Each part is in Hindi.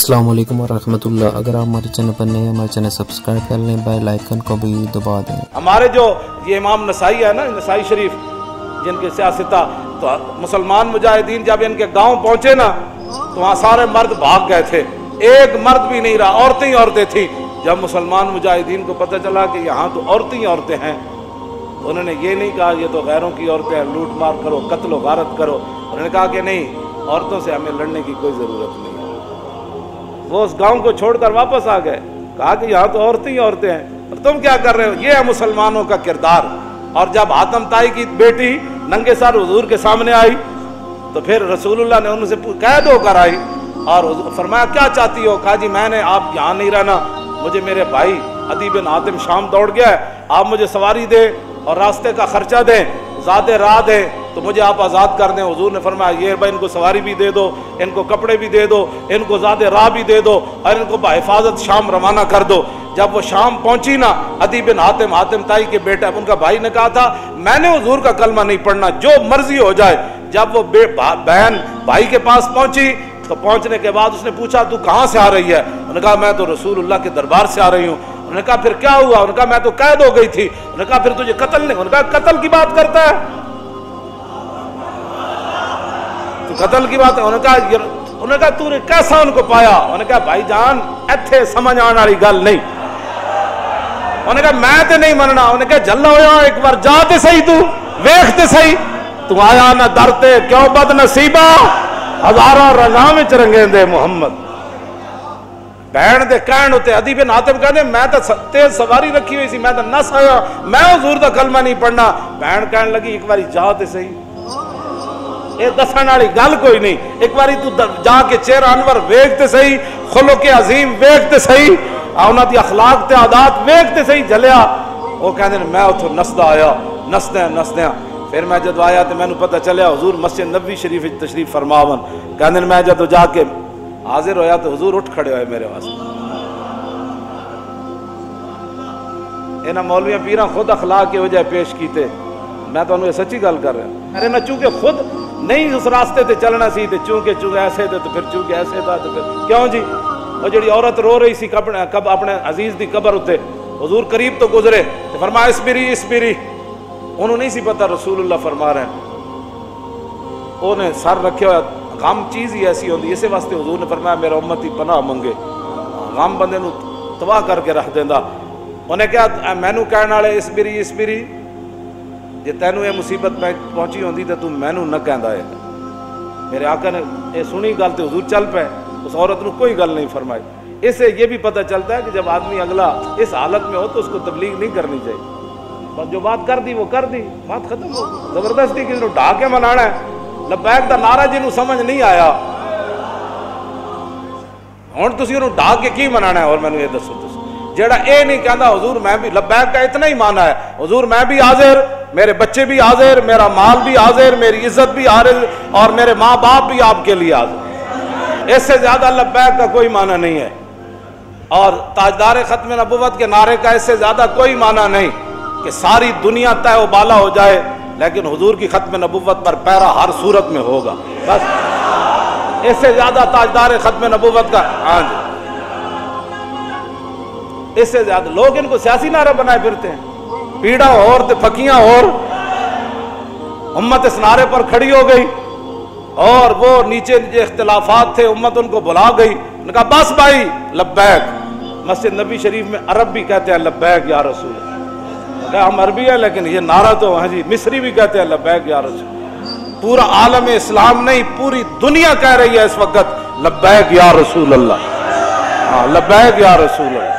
अस्सलाम वालेकुम वरहमतुल्लाह अगर आप हमारे चैनल पर नए हमारे चैनल सब्सक्राइब कर लें, बेल आइकन को भी दबा दें। हमारे जो ये इमाम नसाई है ना, नसाई शरीफ, जिनके सियासता तो मुसलमान मुजाहिदीन जब इनके गाँव पहुँचे ना तो वहाँ सारे मर्द भाग गए थे। एक मर्द भी नहीं रहा, औरतें ही औरतें थी। जब मुसलमान मुजाहिदीन को पता चला कि यहाँ तो औरतें ही औरतें हैं उन्होंने ये नहीं कहा, ये तो गैरों की औरतें हैं लूट मार करो, कत्ल गारत करो। उन्होंने कहा कि नहीं, औरतों से हमें लड़ने की कोई ज़रूरत नहीं वो उस गाँव को छोड़कर वापस आ गए। कहा कि यहाँ तो औरतें ही औरतें हैं। और तुम क्या कर रहे हो? ये है मुसलमानों का किरदार। और जब आतम ताई की बेटी नंगे सार हजूर के सामने आई तो फिर रसूलुल्लाह ने उनसे कैद होकर आई और फरमाया, क्या चाहती हो? कहा, जी, मैंने आप यहाँ नहीं रहना। मुझे मेरे भाई अदी बिन आतिम शाम दौड़ गया आप मुझे सवारी दे और रास्ते का खर्चा दें। ज़्यादा राह दें तो मुझे आप आज़ाद कर दें। हजूर ने फरमाया, ये भाई इनको सवारी भी दे दो, इनको कपड़े भी दे दो, इनको ज़्यादा राह भी दे दो और इनको बहिफाजत शाम रवाना कर दो। जब वो शाम पहुँची ना, अदी बिन हातिम हातिम ताई के बेटा, उनका भाई ने कहा था, मैंने हजूर का कलमा नहीं पढ़ना, जो मर्ज़ी हो जाए। जब वो बे, बहन भाई के पास पहुँची तो पहुँचने के बाद उसने पूछा, तू कहाँ से आ रही है? उन्होंने कहा, मैं तो रसूलुल्लाह के दरबार से आ रही हूँ। उन्होंने कहा, फिर क्या हुआ? उन्होंने कहा, मैं तो कैद हो गई थी। उन्होंने कहा, फिर तुझे कत्ल नहीं उन्होंने कहा, कत्ल की बात करता है। तू कत्ल की बात उन्होंने कहा उन्होंने कहा, तूने कैसा उनको पाया? उन्होंने कहा भाईजान इतने समझ आने वाली गल नहीं। उन्होंने कहा, मैं तो नहीं मनना। उन्होंने कहा, जल्ला हो एक बार जा ते सही तू, वेख ते सही। तू आया ना डरते, क्यों बद नसीबा हज़ारों रंगा में रंगे दे, मुहम्मद। भैन के कहण उत्ते अदी बिन आतिम कहते मैं तो तेज सवारी रखी हुई सी, मैं तो नस आया, मैं हजूर का कलमा नहीं पढ़ना। भैन कह लगी, एक बार जा तो सही। ये दसन वाली गल कोई नहीं। एक बार तू जाके चेहरा अनवर वेख तो सही, खुलो आदात वेख तो सही झलिया वो कहते नसद फिर मैं जो आया तो मैं पता चलिया हजूर मस्जिद नबी शरीफ तशरीफ़ फरमावन। कहते मैं जो जाके हाजिर होया तो हजूर उठ खड़े होए मेरे वास्ते। इन्होंने मौलविया पीर खुद अखलाक हो जाए पेश किए मैं तो ये सच्ची गल कर रहा। अरे ना चूँकि खुद नहीं उस रास्ते ते चलना सी चूँकि चूँकि ऐसे थे तो फिर चूँकि ऐसे था तो फिर क्यों जी? और जी औरत रो रही सी कब कब अपने अज़ीज़ की कबर उत्ते, हजूर करीब तो गुजरे तो फरमाया, इस बीरी इस बीरी। उन्होंने नहीं सी पता रसूलुल्लाह फरमा रहे उन्हें सर रखे हुआ गम चीज़ ही ऐसी होती इस वास्ते हजूर ने फरमाया, मेरा उम्मत ही पनाह मंगे। गम बंदे तबाह करके रख देंदा। उन्हें क्या मैनू वाले इस बीरी इस बीरी जे तेन ये मुसीबत पहुँची होती तो तू मैनू न कहता है मेरे आका ने यह सुनी गल तो हजूर चल पे। उस औरत कोई गल नहीं फरमाई इससे ये भी पता चलता है कि जब आदमी अगला इस हालत में हो तो उसको तबलीग नहीं करनी चाहिए। जो बात कर दी, वो कर दी। बात खत्म हो। ज़बरदस्ती किसी ढा के मनाना है। लबैक का नारा जिन्होंने समझ नहीं आया हूँ तुम ਉਹਨੂੰ ਢਾ के की मनाना है और मैं ये दसो तुम जेड़ा ये नहीं कहता हजूर मैं भी लबैक का इतना ही माना है हजूर मैं भी हाजिर मेरे बच्चे भी हाजिर मेरा माल भी हाजिर मेरी इज्जत भी हाजिर और मेरे माँ बाप भी आपके लिए हाजिर इससे ज्यादा लबैक का कोई माना नहीं है और ताजदार खत्म नबूवत के नारे का इससे ज्यादा कोई माना नहीं कि सारी दुनिया तय उबाला हो जाए लेकिन हजूर की ख़त्म नबूवत पर पैरा हर सूरत में होगा। बस। इससे ज़्यादा ताजदार ख़त्म नबूवत का हाँ जी। इससे ज़्यादा लोग इनको सियासी नारा बनाए फिरते हैं। पीड़ा और तो फकियाँ और। उम्मत इस नारे पर खड़ी हो गई। और वो नीचे जो इख्तलाफात थे, उम्मत उनको बुला गई। उनका बस भाई, लब्बैक। मस्जिद नबी शरीफ में अरब भी कहते हैं, लब्बैक या रसूल। हम अरबी है लेकिन ये नारा तो हाँ जी मिस्री भी कहते हैं लब्बैक या रसूल। पूरा आलम इस्लाम नहीं पूरी दुनिया कह रही है इस वक्त लब्बैक या रसूल अल्लाह हाँ लब्बैक या रसूल अल्लाह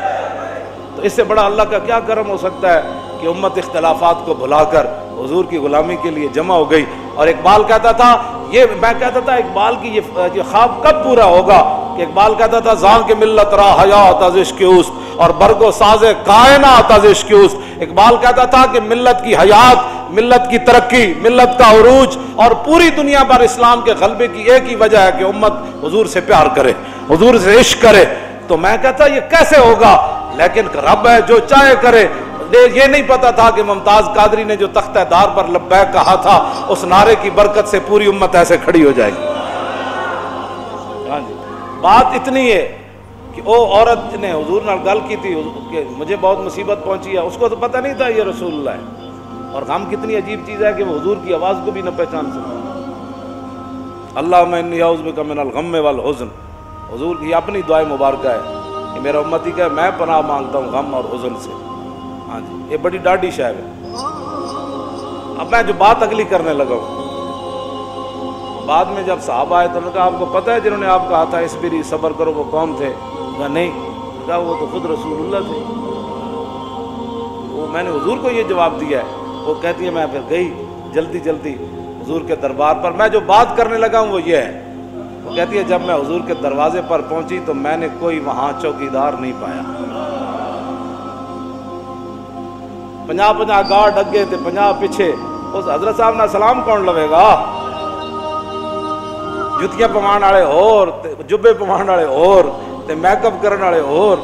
तो इससे बड़ा अल्लाह का क्या कर्म हो सकता है कि उम्मत इख्तलाफात को भुलाकर हजूर की गुलामी के लिए जमा हो गई? और इकबाल कहता था ये मैं कहता था इकबाल की ये, ये ख्वाब कब पूरा होगा? कि इकबाल कहता था जान के मिल्लत रहा हयात अजिश के उस्त। और बरगो साज कायनात अजिश के उस्त इकबाल कहता था कि मिल्लत की हयात मिल्लत की तरक्की मिल्लत का अरूज और पूरी दुनिया पर इस्लाम के गलबे की एक ही वजह है कि उम्मत हजूर से प्यार करे हजूर से इश्क करे। तो मैं कहता ये कैसे होगा? लेकिन रब है जो चाहे करे। ये नहीं पता था कि मुमताज़ कादरी ने जो तख्तेदार पर लब्बैक कहा था उस नारे की बरकत से पूरी उम्मत ऐसे खड़ी हो जाएगी। हाँ बात इतनी है कि वो औरत ने हजूर नाल गल की थी मुझे बहुत मुसीबत पहुँची है, उसको तो पता नहीं था ये रसूलुल्लाह है। और गम कितनी अजीब चीज़ है कि वो हजूर की आवाज़ को भी न पहचान सका। अल्लाह में कमिनल गम वाल हुजन। हजूर की अपनी दुआ मुबारक है कि मेरा उम्मती का मैं पनाह माँगता हूँ गम और हुजन से। हाँ जी, ये बड़ी डाढ़ी शायद है। अब मैं जो बात अगली करने लगा हूँ, बाद में जब साहब आए तो उन्होंने कहा, आपको पता है जिन्होंने आप कहा था इस बीरी सब्र करो, वो कौन थे? कहा नहीं कहा वो तो खुद रसूलुल्लाह थे? वो मैंने हुजूर को ये जवाब दिया है। वो कहती है, मैं फिर गई, जल्दी जल्दी हुजूर के दरबार पर। मैं जो बात करने लगा हूँ वो ये है। वो कहती है, जब मैं हुजूर के दरवाजे पर पहुँची तो मैंने कोई वहाँ चौकीदार नहीं पाया। पंजा पंजा गार्ड अगे थे पंजा पीछे, उस हज़रत साहब ना सलाम कौन लवेगा? जुतियाँ पवाण वाले होर, जुब्बे पवाण वाले होर ਤੇ ਮੇਕਅਪ ਕਰਨ ਵਾਲੇ ਹੋਰ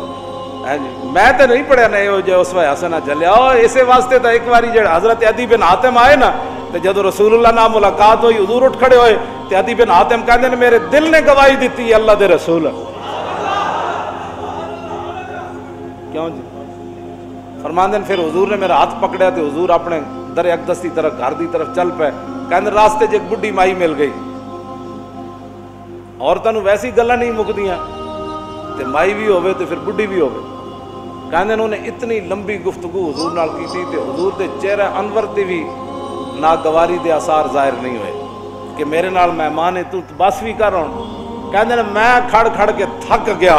ਮੈਂ ਤੇ ਨਹੀਂ ਪੜਿਆ ਨਹੀਂ ਜੋ ਉਸ ਵੇ ਹਸਨਾ ਚੱਲਿਆ ਉਹ ਇਸੇ ਵਾਸਤੇ ਤਾਂ ਇੱਕ ਵਾਰੀ ਜਿਹੜਾ ਹਜ਼ਰਤ ਅਦੀ ਬਿਨ ਹਾਤਮ ਆਏ ਨਾ ਤੇ ਜਦੋਂ ਰਸੂਲullah ਨਾਲ ਮੁਲਾਕਾਤ ਹੋਈ ਹਜ਼ੂਰ ਉੱਠ ਖੜੇ ਹੋਏ ਤੇ ਅਦੀ ਬਿਨ ਹਾਤਮ ਕਹਿੰਦੇ ਨੇ ਮੇਰੇ ਦਿਲ ਨੇ ਗਵਾਹੀ ਦਿੱਤੀ ਅੱਲਾ ਦੇ ਰਸੂਲ क्यों जी फरमाते फिर हजूर ने मेरा हाथ पकड़िया तो हजूर अपने दर अकदस की तरफ घर की तरफ चल पे कहते रास्ते च एक बुढ़ी माई मिल गई औरतों वैसी गल नहीं मुकदियां ਤੇ ਮਾਈ ਵੀ ਹੋਵੇ ਤੇ ਫਿਰ ਬੁੱਢੀ ਵੀ ਹੋਵੇ ਕਹਿੰਦੇ ਨੇ ਉਹਨੇ ਇਤਨੀ ਲੰਬੀ ਗੁਫ਼ਤਗੂ ਹਜ਼ੂਰ ਨਾਲ ਕੀਤੀ ਤੇ ਹਜ਼ੂਰ ਦੇ ਚਿਹਰੇ ਅਨਵਰ ਤੇ ਵੀ ਨਾਗਵਾਰੀ ਦੇ ਅਸਾਰ ਜ਼ਾਹਿਰ ਨਹੀਂ ਹੋਏ ਕਿ ਮੇਰੇ ਨਾਲ ਮਹਿਮਾਨ ਹੈ ਤੂੰ ਬਸ ਵੀ ਕਰ ਹੁਣ ਕਹਿੰਦੇ ਨੇ ਮੈਂ ਖੜ ਖੜ ਕੇ ਥੱਕ ਗਿਆ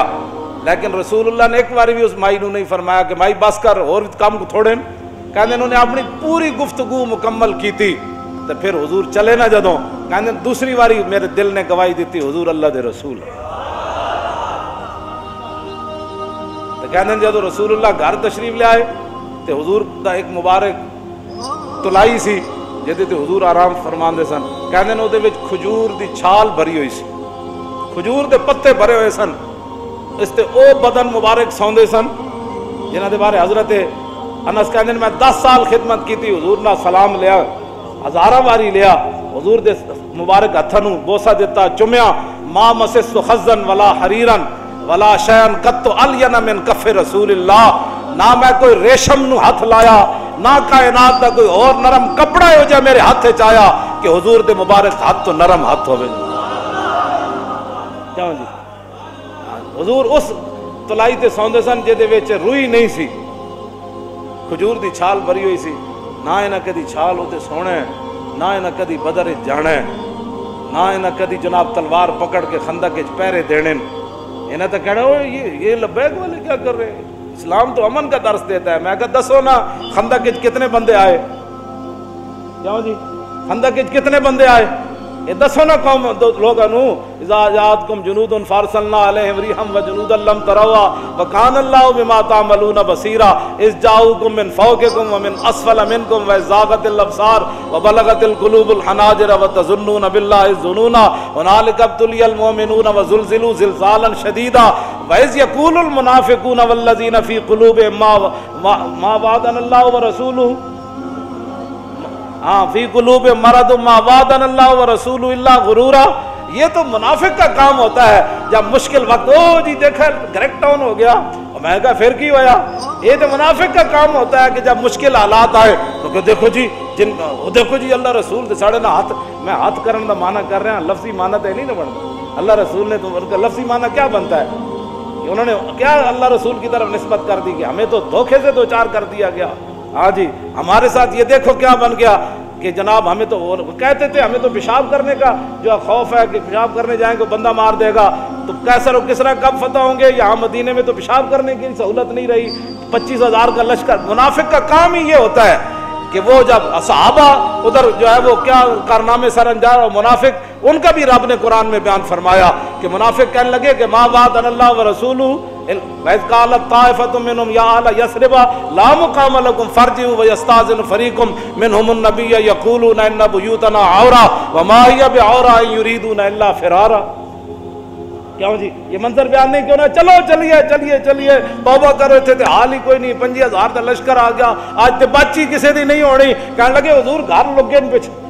ਲੇਕਿਨ ਰਸੂਲullah ਨੇ ਇੱਕ ਵਾਰੀ ਵੀ ਉਸ ਮਾਈ ਨੂੰ ਨਹੀਂ ਫਰਮਾਇਆ ਕਿ ਮਾਈ ਬਸ ਕਰ ਹੋਰ ਕੰਮ ਥੋੜੇ ਕਹਿੰਦੇ ਨੇ ਉਹਨੇ ਆਪਣੀ ਪੂਰੀ ਗੁਫ਼ਤਗੂ ਮੁਕੰਮਲ ਕੀਤੀ ਤੇ ਫਿਰ ਹਜ਼ੂਰ ਚਲੇ ਨਾ ਜਦੋਂ ਕਹਿੰਦੇ ਦੂਸਰੀ ਵਾਰੀ ਮੇਰੇ ਦਿਲ ਨੇ ਗਵਾਹੀ ਦਿੱਤੀ ਹਜ਼ੂਰ ਅੱਲਾ ਦੇ ਰਸੂਲ ਕਹਿੰਦੇ ਜਦੋਂ ਰਸੂਲullah ਘਰ ਤਸ਼ਰੀਫ ਲਿਆਏ ਤੇ ਹਜ਼ੂਰ ਦਾ ਇੱਕ ਮੁਬਾਰਕ ਤੁਲਾਈ ਸੀ ਜਿਹਦੇ ਤੇ ਹਜ਼ੂਰ ਆਰਾਮ ਫਰਮਾਉਂਦੇ ਸਨ ਕਹਿੰਦੇ ਨੇ ਉਹਦੇ ਵਿੱਚ ਖਜੂਰ ਦੀ ਛਾਲ ਭਰੀ ਹੋਈ ਸੀ ਖਜੂਰ ਦੇ ਪੱਤੇ ਭਰੇ ਹੋਏ ਸਨ ਇਸ ਤੇ ਉਹ ਬਦਨ ਮੁਬਾਰਕ ਸੌਂਦੇ ਸਨ ਜਿਨ੍ਹਾਂ ਦੇ ਬਾਰੇ ਹਜ਼ਰਤ ਅਨਸ ਕਹਿੰਦੇ ਨੇ ਮੈਂ 10 ਸਾਲ ਖਿਦਮਤ ਕੀਤੀ ਹਜ਼ੂਰ ਨਾਲ ਸਲਾਮ ਲਿਆ ਹਜ਼ਾਰਾਂ ਵਾਰੀ ਲਿਆ ਹਜ਼ੂਰ ਦੇ ਮੁਬਾਰਕ ਹੱਥਾਂ ਨੂੰ ਬੋਸਾ ਦਿੱਤਾ ਚੁੰਮਿਆ ਮਾ ਮਸਿਸ ਖਜ਼ਨ ਵਲਾ ਹਰੀਰਨ वला शयन कत्तो अलयन मिन कफे रसूल ना मैं कोई रेशम नु हाथ लाया, ना कायनात दा कोई और नरम कपड़ा हो जाए मेरे हाथ च आया कि हुजूर दे मुबारक हाथ तो नरम हाथ हो जी। हुजूर उस तलाई ते सौंदे सन जेदे विच रूई नहीं सी। खजूर दी छाल भरी हुई सी। ना इना कदी छाल उते सोने ना इना कदी बदर जाने, ना इना कदी जनाब तलवार पकड़ के खंदक पैरे देने। इन्हें तो कह ये ये लब्बैक वाले क्या कर रहे हैं? इस्लाम तो अमन का दर्श देता है। मैं कहा दसो ना, खंदा कितने बंदे आए? क्या जी, खंदा कितने बंदे आए? ये दसो कौम लोग अनु इजाजात कुम जुनूदन फारसलना अलैहिम रिहम व जुनूदन लम तरवा व कान अल्लाहु बिमा तामलून बसीरा इस जाऊकुम मिन फौकिकुम व मिन असफल मिनकुम व जागतिल अबसार व बलगतिल कुलूबुल हनाजिर व तजुन्नून बिल्लाहि जुनूना हुनालिक अब्तुलियल व जुलजिलू जिलजालन शदीदा व इज़ मुनाफिकून वल्लजीन फ़ी कुलूबिहिम मा मा वादन अल्लाहु व रसूलुहु। हाँ फ़ी कुलूब मरद मावादन अल्लाह व रसूल गुरूरा ये तो मुनाफिक का काम होता है। जब मुश्किल वक्त, ओ जी देखा करेक्ट डाउन हो गया। और मैं कहा, फिर की होया ये तो मुनाफिक का काम होता है कि जब मुश्किल हालात आए तो क्यों देखो जी, जिन देखो जी, अल्लाह रसूल दे साढ़े ना हाथ, मैं हाथ करने का माना कर रहा लफ्जी माना तो नहीं ना बनता। अल्लाह रसूल ने तो उनका लफ्जी माना क्या बनता है? उन्होंने क्या अल्लाह रसूल की तरफ़ नस्बत कर दी कि हमें तो धोखे से दो चार कर दिया गया। हाँ जी, हमारे साथ ये देखो क्या बन गया कि जनाब हमें तो कहते थे, हमें तो पेशाब करने का जो खौफ है कि पेशाब करने जाएँगे बंदा मार देगा। तो कैसर और किसरा कब फतह होंगे? यहाँ मदीने में तो पेशाब करने की सहूलत नहीं रही। पच्चीस हज़ार का लश्कर, मुनाफिक का काम ही ये होता है कि वो जब असहाबा उधर जो है वो क्या कारनामे सर अंजाम और मुनाफिक, उनका भी रब ने कुरान में बयान फरमाया कि मुनाफिक कहने लगे कि माँ बात अल्लाह व रसूल चलो चलिए चलिए चलिए तौबा करो इतने हाल ही कोई नहीं पंजी हज़ार का लश्कर आ गया आज तो बाची किसी की नहीं होनी कह लगे हजूर घर लगे पिछे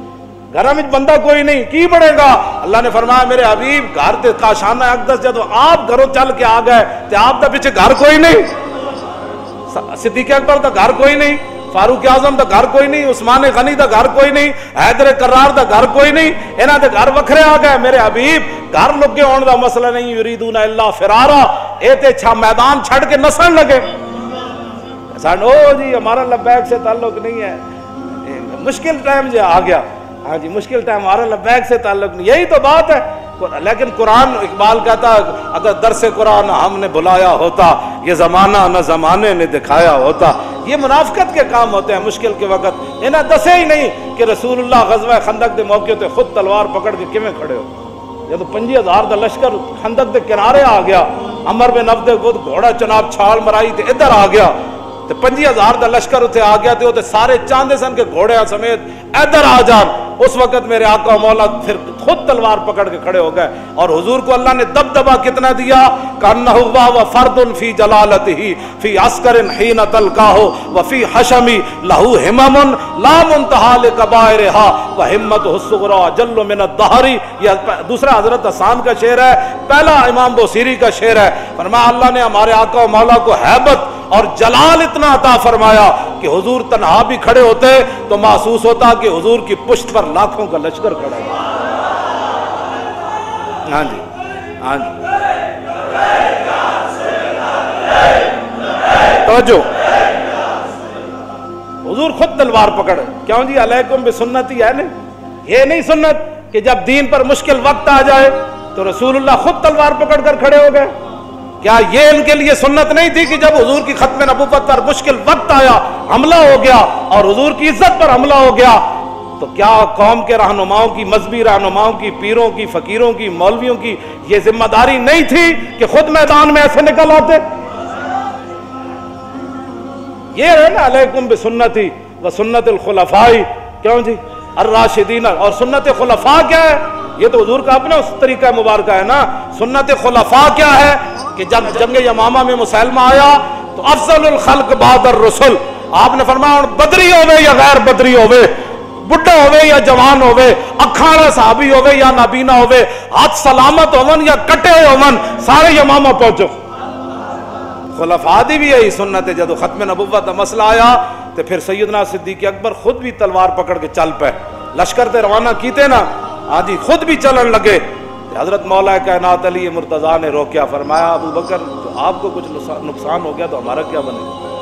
घर में बंदा कोई नहीं, की बढ़ेगा? अल्लाह ने फरमाया, मेरे हबीब, घर ते काशाना अकदस, जब आप घरों चल के आ गए तो आप तो पीछे घर कोई नहीं। सिद्दीक अकबर का घर कोई नहीं, फारूक आज़म का घर कोई नहीं, उस्मान गनी का घर कोई नहीं, हैदर करार का घर कोई नहीं, इन्हों के घर वखरे आ गए। मेरे हबीब, घर लुके आने का मसला नहीं यूरीदू अल्लाह फिरारा ये तो छा मैदान छड़ के नसन लगे। सानो जी, हमारा लबैक से ताल्लुक नहीं है। मुश्किल टाइम जो आ गया। हाँ जी, मुश्किल टाइम हमारा लबैक से ताल्लुक नहीं, यही तो बात है। लेकिन कुरान इकबाल कहता अगर दरस कुरान हमने बुलाया होता, ये ज़माना न ज़माने ने दिखाया होता। ये मुनाफ्त के काम होते हैं मुश्किल के वक्त। इन्हें दसे ही नहीं कि रसूलुल्लाह गजवा खंदक के मौके पर खुद तलवार पकड़ के किमें खड़े हो। जब पंजी हज़ार का लश्कर खंदक के किनारे आ गया, अमर में नबदे खुद घोड़ा चनाब छाल मराई तो इधर आ गया तो पंजी हज़ार का लश्कर उत्थे आ गया तो सारे चाहते सन के घोड़े समेत इधर आ जान। उस वक्त मेरे आका मौला फिर खुद तलवार पकड़ के खड़े हो गए। और हुजूर को अल्लाह ने दब दबा कितना दिया? कन्ना व फर्दुन फ़ी जलालत ही फ़ी अस्करिन ही न तलका हो व फ़ी हशमी लहू हिममुन लामुन कबायर हा व हिम्मत हुस्सुगरा जल्लो मिन दहरी। यह दूसरा हज़रत हसान का शेर है, पहला इमाम बोसीरी का शेर है। फरमाया, अल्लाह ने हमारे आका मौला को हैबत और जलाल इतना अता फरमाया कि हुजूर तनहा भी खड़े होते तो महसूस होता कि हुजूर की पुष्ट पर लाखों का लश्कर खड़ा है हाँ जी हाँ जी। तो हुजूर खुद तलवार पकड़। क्यों जी? अलैकुम भी सुन्नत ही है नहीं? ये नहीं सुन्नत कि जब दीन पर मुश्किल वक्त आ जाए तो रसूलुल्लाह खुद तलवार पकड़ कर खड़े हो गए। क्या ये इनके लिए सुन्नत नहीं थी कि जब हजूर की खत्म नबूबत पर मुश्किल वक्त आया, हमला हो गया और हजूर की इज़्ज़त पर हमला हो गया तो क्या कौम के रहनुमाओं की, मजहबी रहनुमाओं की, पीरों की, फकीरों की, मौलवियों की ये ज़िम्मेदारी नहीं थी कि खुद मैदान में ऐसे निकल आते? ये है ना, अलैकुम भी सुन्नति व सुन्नत खुलफाई। क्यों जी? अर्राशिदीन और सुन्नत खुलफा क्या है? ये तो हजूर का अपना उस तरीका मुबारक है ना। सुन्नत खुलफा क्या है कि जब जंग यमामा में मुसलमा आया तो अफजल खल्क बहादुर रसुल, आपने फरमाया बदरी होवे या गैर बदरी होवे? बुढ़ा होवे या जवान होवे? अखाड़ा साहबी होवे या नाबीना होवे? हाथ सलामत होवन या कटे होवन? सारे यमामा पहुंचो। खुलफादी भी यही सुन्नत है। जब खत्म नबुवत का मसला आया तो फिर सैदना सिद्दीक अकबर खुद भी तलवार पकड़ के चल पे लश्कर से रवाना किते ना जी खुद भी चलन लगे। हज़रत मौला कायनात अली मुर्तज़ा ने रोकिया, फरमाया, अबू बकर तो आपको कुछ नुकसान हो गया तो हमारा क्या बनेगा?